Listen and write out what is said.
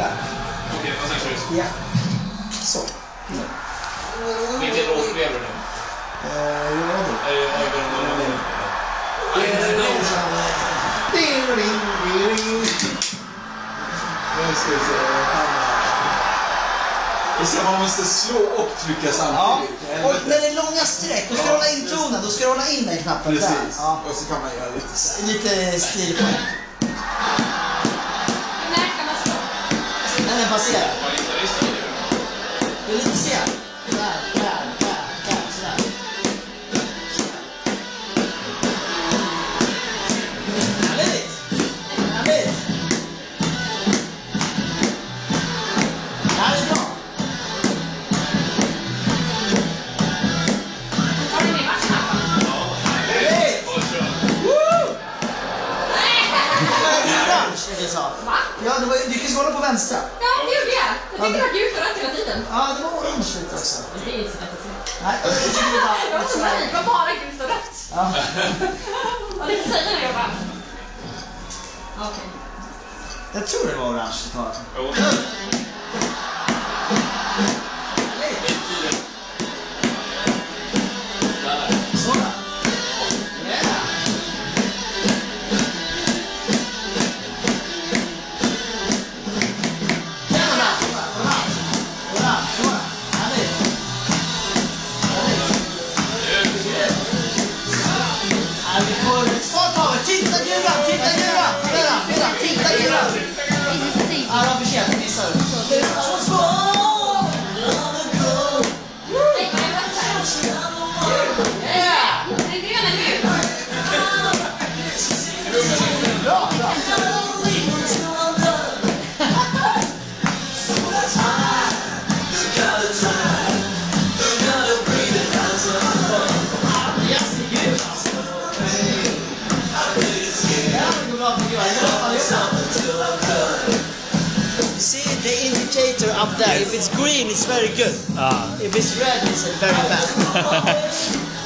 Där. Okej, och sen kör du. Ja. Så. Vilken låt blev det nu? Eh, var det? Är det Ögon och Ögon? Ding, ding, ding. Nu ska vi se. Är så man måste slå och trycka Ja, samtidigt. och när det är långa streck, då ska du Ja, hålla in tonen, då ska du hålla in den knappen där. Precis. Ja. Och så kan man göra lite så. Lite stil När den Det så. Va? Ja, det var, du kan ju hålla på vänstra. Ja, det gjorde jag. Jag det var gult och rött hela tiden. Ja, det var orange lite också. Det är inte så lätt att se. Nej, jag tycker det var Jag var lite så naiv. Det var bara gult och rött. Ja. Vad det säger när jag bara... Okej. Jag tror det var orange totalt. Här går bra tycker jag. Jag gillar allihopa. You see the indicator up there. If it's green, it's very good. Ah. If it's red, it's very bad.